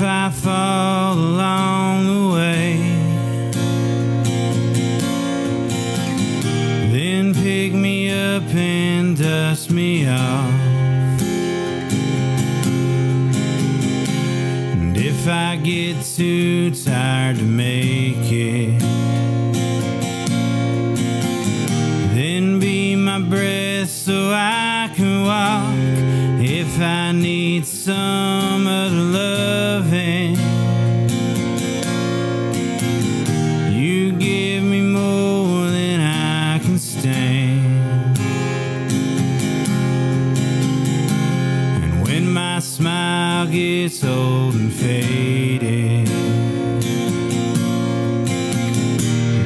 if I fall along the way, then pick me up and dust me off. And if I get too tired to make it, then be my breath so I can walk. If I need other loving, you give me more than I can stand. And when my smile gets old and faded,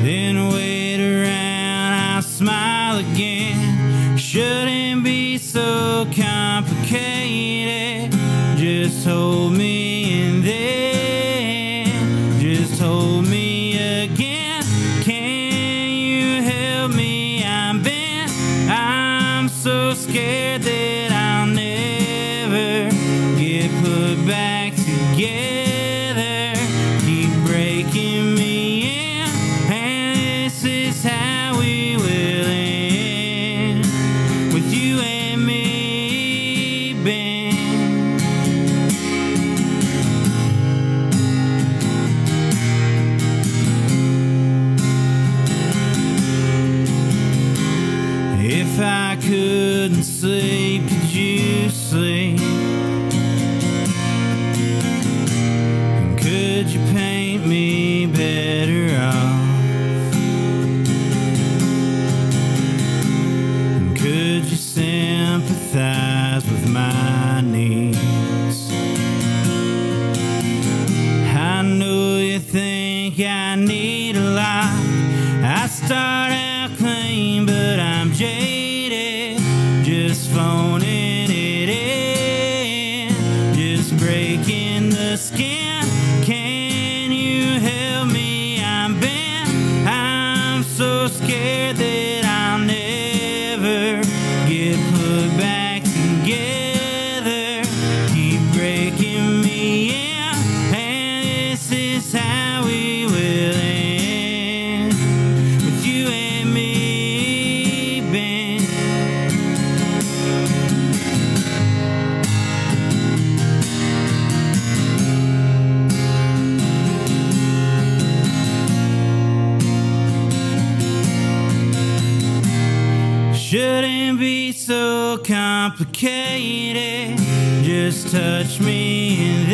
then wait around, I'll smile again. Shouldn't be so complicated. Hold me just hold me again. Can you help me? I'm. I'm so scared If I couldn't sleep, could you breaking the skin. Can you help me? I'm bent. I'm so scared that Shouldn't be so complicated. Just touch me and